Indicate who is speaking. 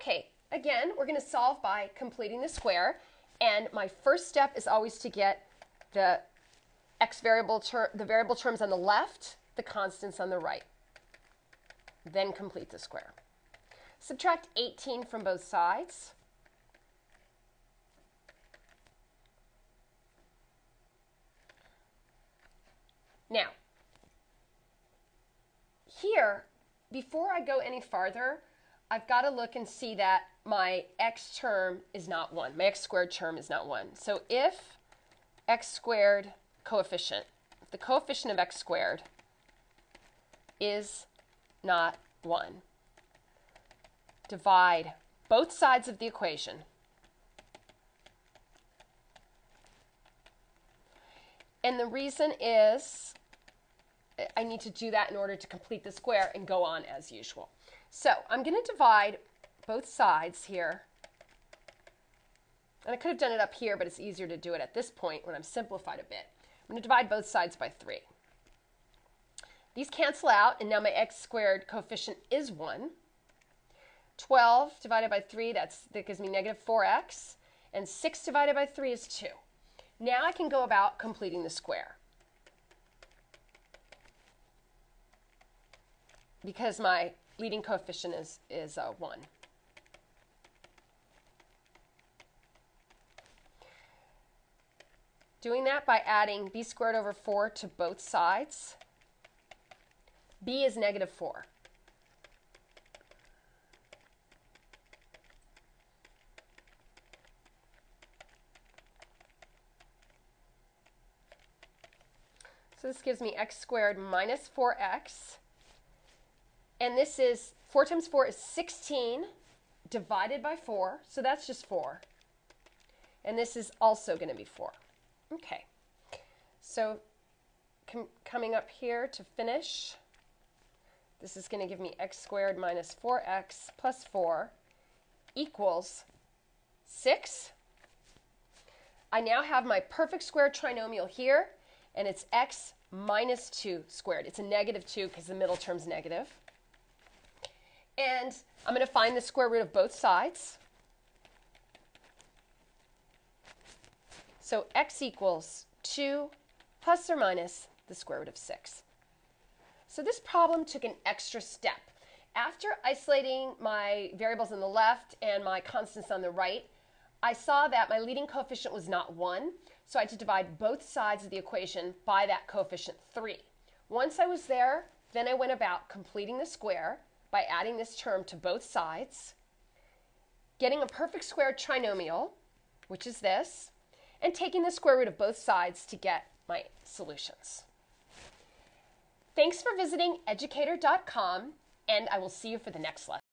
Speaker 1: Okay, again, we're going to solve by completing the square. And my first step is always to get the x variable ter- the variable terms on the left, the constants on the right. Then complete the square. Subtract 18 from both sides. Now, here, before I go any farther, I've got to look and see that my x term is not 1. My x squared term is not 1. So if x squared coefficient, the coefficient of x squared is not 1, divide both sides of the equation. And the reason is I need to do that in order to complete the square and go on as usual. So I'm going to divide both sides here. And I could have done it up here, but it's easier to do it at this point when I'm simplified a bit. I'm going to divide both sides by 3. These cancel out, and now my x squared coefficient is 1. 12 divided by 3, that's, that gives me negative 4x. And 6 divided by 3 is 2. Now I can go about completing the square. Because my leading coefficient is, is uh, 1. Doing that by adding b squared over 4 to both sides. b is negative 4. So this gives me x squared minus 4x and this is 4 times 4 is 16 divided by 4. So that's just 4. And this is also going to be 4. Okay. So com coming up here to finish, this is going to give me x squared minus 4x plus 4 equals 6. I now have my perfect square trinomial here, and it's x minus 2 squared. It's a negative 2 because the middle term's negative. And I'm going to find the square root of both sides. So x equals 2 plus or minus the square root of 6. So this problem took an extra step. After isolating my variables on the left and my constants on the right, I saw that my leading coefficient was not 1, so I had to divide both sides of the equation by that coefficient 3. Once I was there, then I went about completing the square, by adding this term to both sides, getting a perfect square trinomial, which is this, and taking the square root of both sides to get my solutions. Thanks for visiting educator.com, and I will see you for the next lesson.